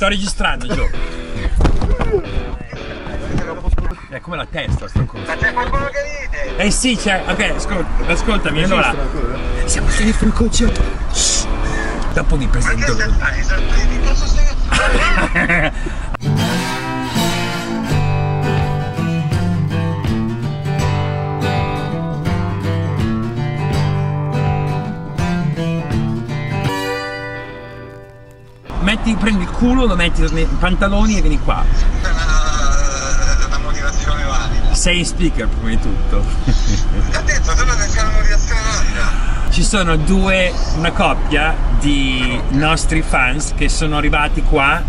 sto registrando, Gio. È come la testa sto coso. Ma c'è qualcuno che ride? Eh sì, c'è. Ok, ascolta, ascoltami, allora. Siamo al telefono con Gio. Shh. Dopo vi Ma che presento stai lui. fare? Sorpresi, cosa stai a fare? Metti, prendi il culo, lo metti nei pantaloni e vieni qua. È una, una motivazione valida. Sei in speaker prima di tutto. Ha detto solo che c'è una motivazione valida. Ci sono due, una coppia di nostri fans che sono arrivati qua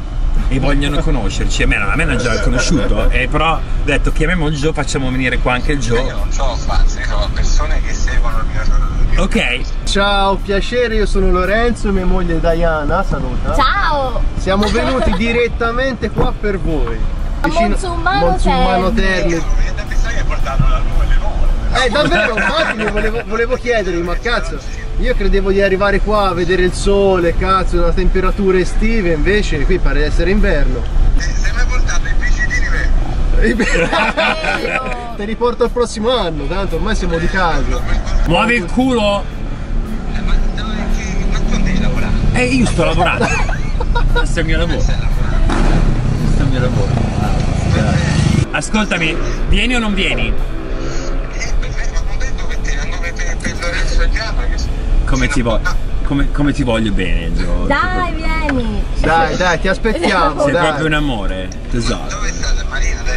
e vogliono conoscerci. A me, a me l'hanno già conosciuto, e però ho detto chiamiamo il Joe, facciamo venire qua anche il Io Joe. non ho fans, io ho persone che seguono il mio, il mio Ok, Ciao, piacere, io sono Lorenzo e mia moglie Diana, saluta. Ciao! Siamo venuti direttamente qua per voi. A che la nuova le nuove. Eh davvero, infatti mi volevo, volevo chiedervi, ma cazzo, io credevo di arrivare qua a vedere il sole, cazzo, una temperatura estive, invece qui pare essere inverno. Eh, Se hai portato i biciclini vero. Te li porto al prossimo anno, tanto ormai siamo di casa. muovi il culo. Eh, Ma ma tu devi lavorare? E io sto lavorando. Questo è il mio lavoro. Questo è il mio lavoro. Ascoltami, vieni o non vieni? Eh, Come ti, vo- come, come ti voglio bene, Joe. Dai, vieni! Dai, dai, ti aspettiamo, Sei dai. proprio un amore, tesoro.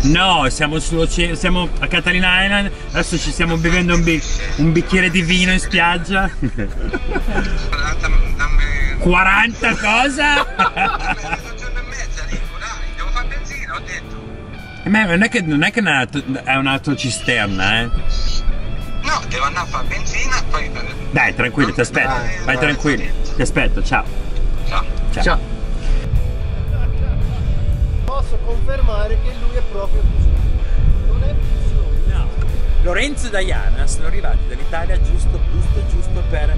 No, siamo sull'oceano, siamo a Catalina Island, adesso ci stiamo bevendo un, bi- un bicchiere di vino in spiaggia. 40, dammi 40 cosa? e. Ma non è che, non è, che è un'auto- è un'autocisterna, eh? No, devo andare a fare benzina, poi... eh, Dai, tranquillo, ti aspetto. Vai tranquillo. Ti aspetto, ciao. Ciao. Ciao. Posso confermare che lui è proprio così. Non è così. No. Lorenzo e Diana sono arrivati dall'Italia giusto, giusto, giusto per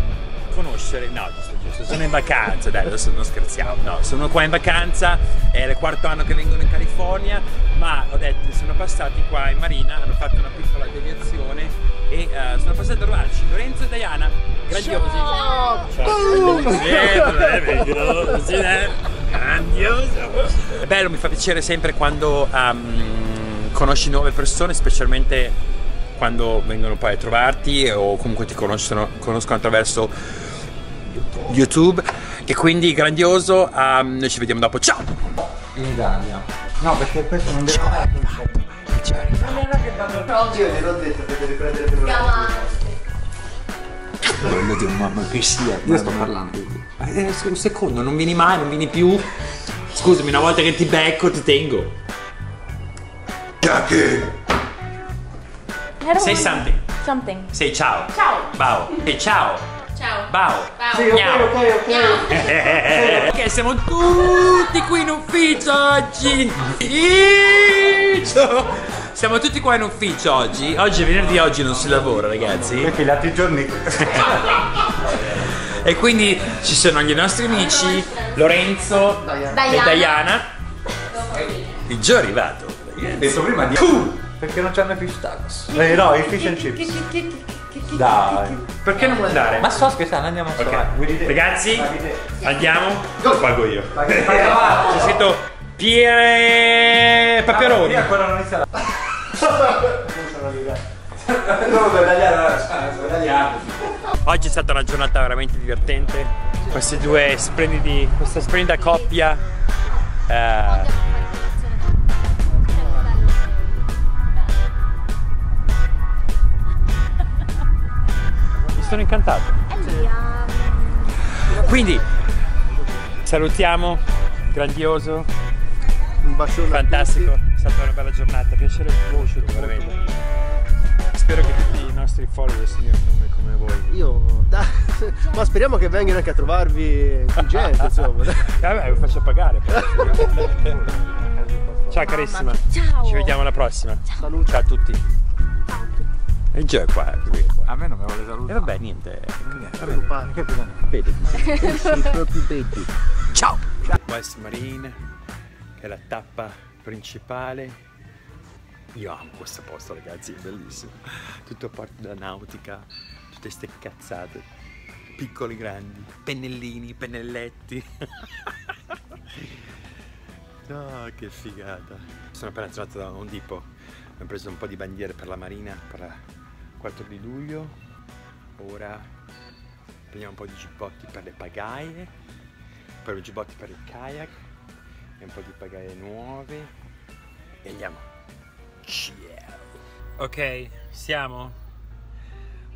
conoscere. No, giusto, giusto. Sono in vacanza, dai, adesso non scherziamo. No, sono qua in vacanza, è il quarto anno che vengono in California, ma ho detto, sono passati qua in marina, hanno fatto una piccola deviazione e eh, sono passati a trovarci Lorenzo e Diana, grandiosi. Ciao! Grandioso! È bello, mi fa piacere sempre quando ehm, conosci nuove persone, specialmente quando vengono poi a trovarti o comunque ti conoscono, conoscono attraverso YouTube. E quindi grandioso, ehm, noi ci vediamo dopo. Ciao! in Italia. No, perché questo non deve fare Io gliel'ho detto che devi prendere per Voglio dire, mamma che sia, io sto parlando. Eh, un secondo, non vieni mai, non vieni più. Scusami, una volta che ti becco ti tengo. Say something. Something. Say ciao. Ciao. Bao. E ciao. Ciao. Bao. Ciao. Miau. Ok, siamo tutti qui in ufficio oggi. Iccio. Siamo tutti qua in ufficio oggi. Oggi è venerdì, oggi non si lavora, ragazzi. Perché gli altri giorni. E quindi ci sono gli nostri amici Lorenzo e Diana. Diana. Il Gio è arrivato. detto prima di. Perché non c'hanno i fish tacos? Eh no, i fish and chips. Dai. Perché non vuoi andare? Ma sto scherzando, andiamo a Ok. trovare. Ragazzi, andiamo. Lo pago io. C'è scritto Piere Paperoni. ancora non inizia la. Loro per tagliare, per tagliare. Oggi è stata una giornata veramente divertente. Questi due splendidi, questa splendida coppia. eh, mi sono incantato. Quindi salutiamo, grandioso, Un bacione fantastico, è stata una bella giornata, piacere conoscerti veramente. Spero che tutti i nostri follower siano come, voi. Io, dai, ma speriamo che vengano anche a trovarvi più gente, insomma. Vabbè, lo faccio pagare. Ciao carissima. Ciao. Ci vediamo alla prossima. Saluti. Ciao a tutti. E il Gio è qua, lui è qua. A me non mi vuole E salutare. vabbè, niente. Vedi. Proprio baby. Ciao. West Marine. che è la tappa principale. Io amo questo posto ragazzi, è bellissimo. Tutto a parte della nautica, tutte queste cazzate, piccoli grandi, pennellini, pennelletti. No, che figata. Sono appena tornato da un tipo. Abbiamo preso un po' di bandiere per la marina per il 4 di luglio. Ora prendiamo un po' di giubbotti per le pagaie, poi i giubbotti per il kayak e un po' di pagaie nuove. E andiamo. Ciao. Ok, siamo.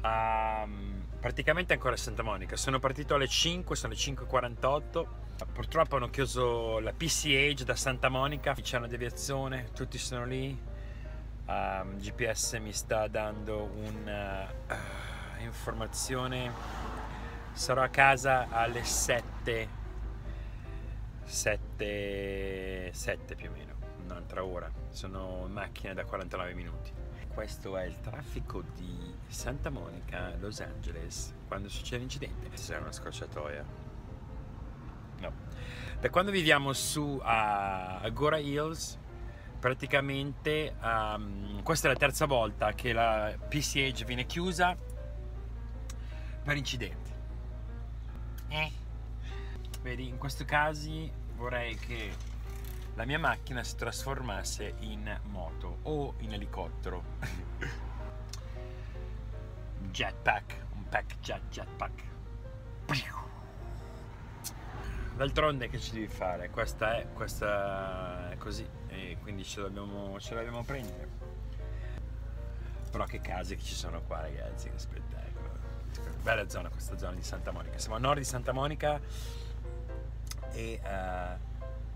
Um, praticamente ancora a Santa Monica. Sono partito alle 5, sono le 5.48. Purtroppo hanno chiuso la PCH da Santa Monica, c'è una deviazione, tutti sono lì. Um, GPS mi sta dando un'informazione. Sarò a casa alle 7, 7, 7 più o meno, un'altra ora. Sono in macchina da 49 minuti. Questo è il traffico di Santa Monica, Los Angeles, quando succede l'incidente. C'è una scorciatoia. No. Da quando viviamo su a Agora Hills, praticamente um, questa è la terza volta che la PCH viene chiusa per incidenti. Eh. Vedi, in questi casi vorrei che la mia macchina si trasformasse in moto o in elicottero. jetpack, un pack jet jetpack. D'altronde che ci devi fare? Questa è, questa è così e quindi ce l'abbiamo, ce l'abbiamo prendere. Però che case che ci sono qua ragazzi, che spettacolo. Bella zona questa zona di Santa Monica. Siamo a nord di Santa Monica e uh,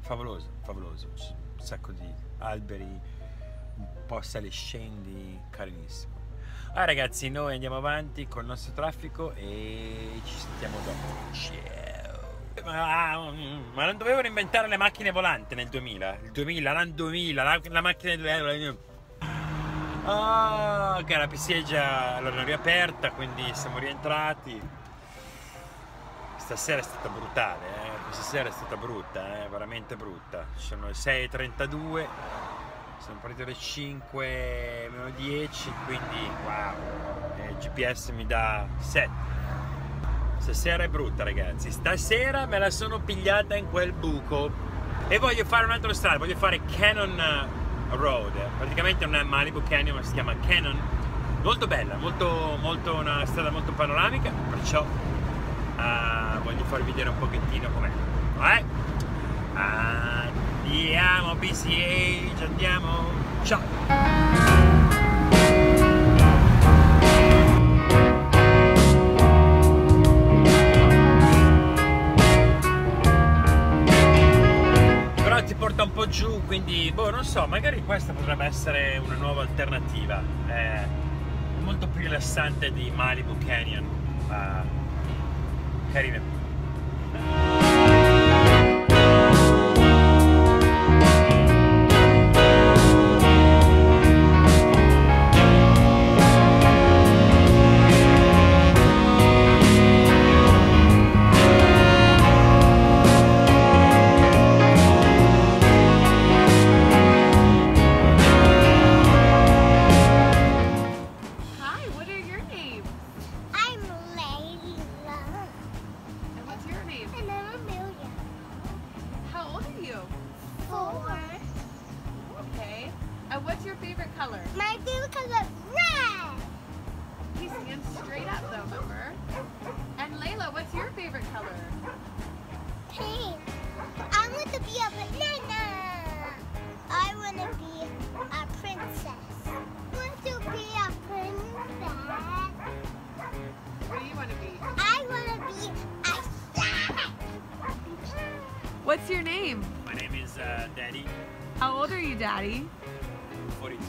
favoloso, favoloso. Un sacco di alberi, un po' sali e scendi, carinissimo. Allora ragazzi, noi andiamo avanti col nostro traffico e ci sentiamo dopo. Ciao! Ma, ma, non dovevano inventare le macchine volanti nel 2000? Il 2000, l'anno 2000, la, la macchina del... Ah, che la pisceggia l'hanno riaperta, quindi siamo rientrati. Stasera è stata brutale, eh? questa sera è stata brutta, eh? veramente brutta. Sono le 6.32, sono partito alle 5 meno 10, quindi wow, il GPS mi dà 7. Stasera è brutta ragazzi, stasera me la sono pigliata in quel buco e voglio fare un altro strada, voglio fare Cannon Road, praticamente non è Malibu Canyon ma si chiama Cannon, molto bella, molto, molto una strada molto panoramica, perciò uh, voglio farvi vedere un pochettino com'è. Eh? Andiamo BCH, andiamo, ciao! un po' giù, quindi boh, non so, magari questa potrebbe essere una nuova alternativa. È molto più rilassante di Malibu Canyon. Uh, heading in. Four. Okay. And what's your favorite color? My favorite color is red. Please stand straight up though, remember? And Layla, what's your favorite color? Pink. I want to be a banana. I want to be a princess. Want to be a princess. What do you want to be? I want to be a star. What's your name? My name is uh, Daddy, How old are you, Daddy? 42,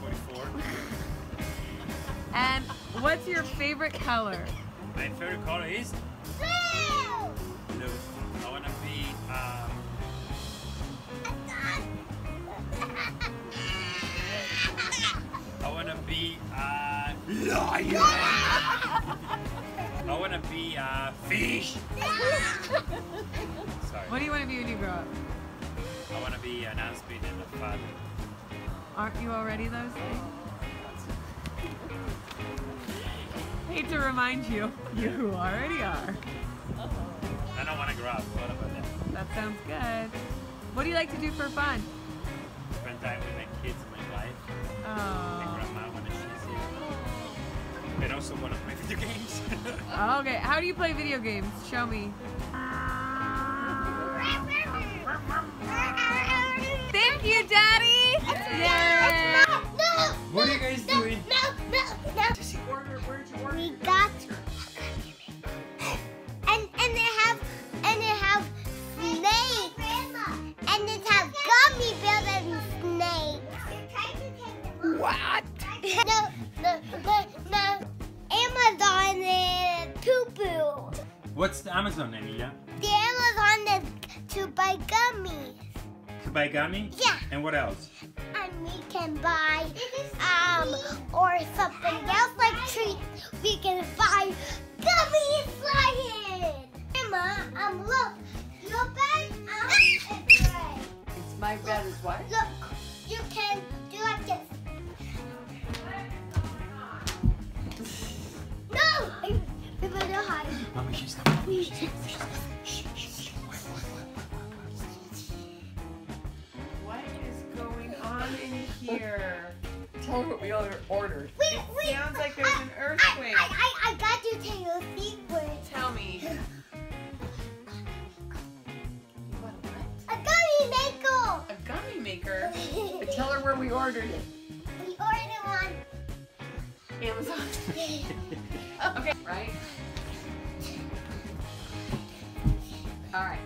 44. And what's your favorite color? My favorite color is Blue. blue. I wanna be um, I wanna be a lion. I wanna be a fish. What do you want to be when you grow up? I want to be an husband and a father. Aren't you already those things? Hate to remind you, you already are. I don't want to grow up. What about that? That sounds good. What do you like to do for fun? Spend time with my kids and my wife and Oh. grandma when she's here. And also one of my video games. Okay, how do you play video games? Show me. Thank you, Daddy! Yay! No! What are you guys no, doing? No, no, no. We got and and they have and they have snakes and they have gummy bears and snakes. What? No, no, no, no. Amazon is poo poo. What's the Amazon, Emilia? The Amazon is to buy gummies. To buy gummy? Yeah. And what else? And we can buy um or something else like treats. We can buy gummy sliding. Emma, um look, your bed um is gray. It's my bed is what? Look, you can where we ordered it. We ordered one. Amazon. okay, right? All right.